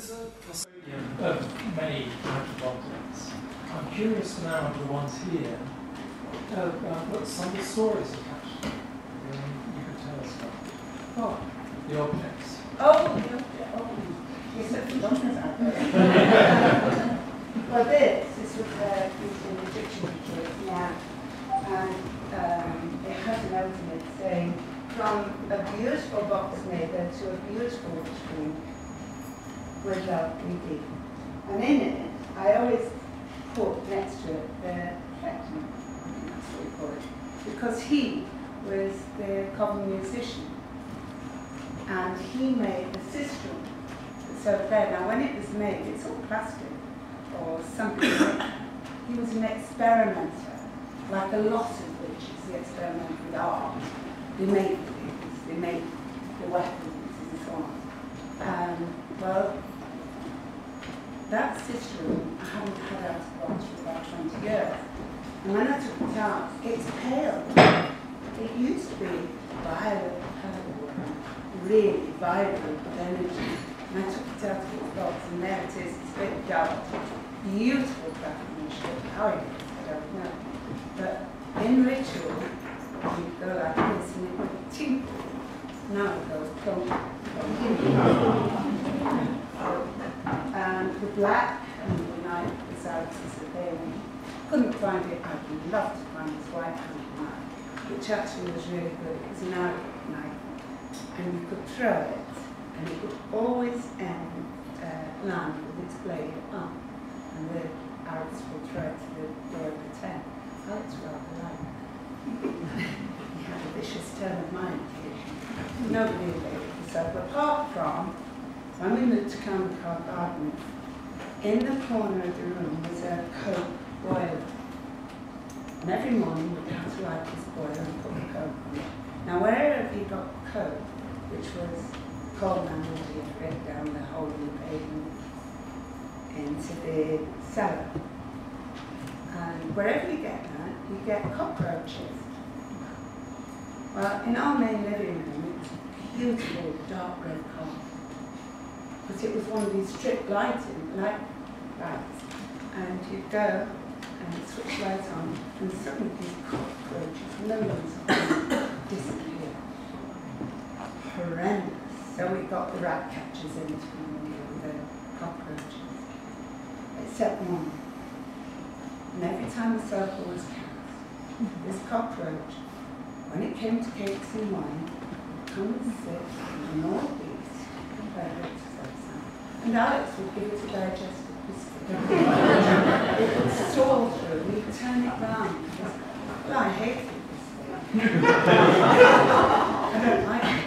there's a possibility of many types of objects. I'm curious now of the ones here, uh, uh, what some of the stories attached to them. You could tell us about Oh, the objects. oh, yeah, oh, yes, that's the doctors out there. Well, this, this was uh, used in the dictionary kit, yeah. And um, it has an note in it saying, from a beautiful box maker to a beautiful screen with love. And in it, I always put next to it the I that's what we call it, because he was the common musician. And he made the sistrum so there. Now, when it was made, it's all plastic or something. he was an experimenter, like a lot of which is the experiment with art. They made things, they make the weapons and so on. Um, well, that sistrum I haven't had out of box for about 20 years. And when I took it out, it's pale. It used to be violet really vibrant with energy. And I took it out of its box, and there it is, it's a bit dull. Beautiful craftsmanship. How it is, I don't know. But in ritual, you go like this, and it would tinkle. Now it goes clunk, clunk. And the black and the night was out as a baby. Couldn't find it. I'd love to find this white hand knife, which actually was really good. It was an Arabic knife, and you could throw it, and it would always end uh, land with its blade up, and the Arabs would throw it to the door of the tent. I was rather like he had a vicious turn of mind. Nobody the circle, apart from when we moved to Clanricarde Garden, in the corner of the room was a coke boiler. And every morning we'd have to light this boiler and put the coke on it. Now wherever you got coke, which was cold coal man would it down the hole in the pavement into the cellar. And wherever you get that, you get cockroaches. Well, in our main living room, it's beautiful dark red coal because it was one of these strip lighting, light lights. And you'd go and switch lights on, and suddenly these cockroaches, them, disappear. Horrendous. So we got the rat catchers in to deal with the cockroaches. Except one. And every time the circle was cast, this cockroach, when it came to cakes and wine, would come and sit in the northeast and bear it and Alex would give it a digestive biscuit. it would stall through, and he'd turn it round. Well, I hate it. I don't like it.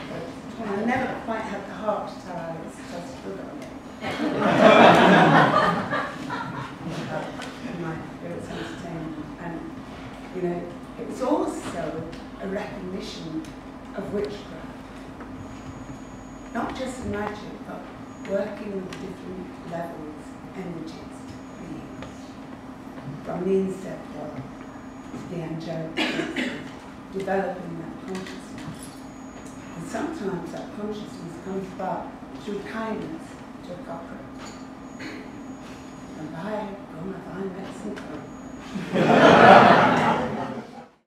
But I never quite had the heart to tell Alex I stood on it. My, it was entertaining. And, you know, it was also a recognition of witchcraft. Not just magic, but working with different levels, energies, beings, from the insect world to the angelic places, developing that consciousness. And sometimes that consciousness comes back through kindness to a cockroach. And by oh, God, I met some.